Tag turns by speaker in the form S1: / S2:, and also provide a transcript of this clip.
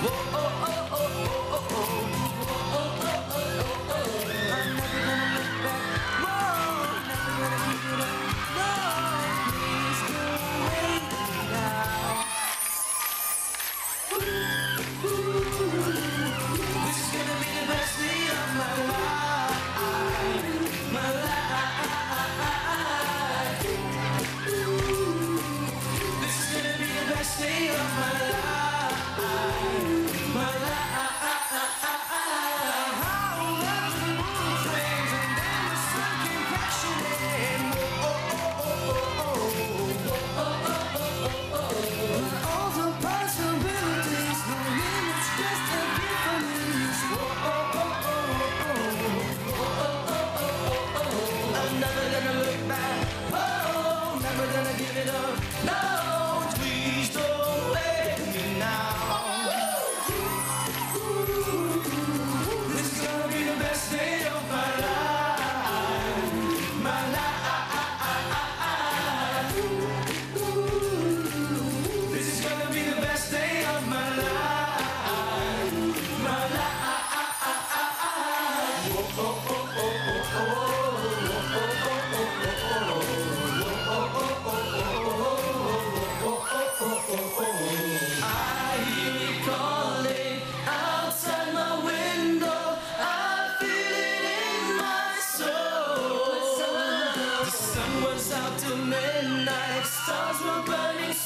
S1: Whoa. Never gonna look back. Oh, never gonna give it up. No, please don't wake me. This is gonna be the best day of my life. My life. This is gonna be the best day of my life. My I sun was out till midnight, stars were burning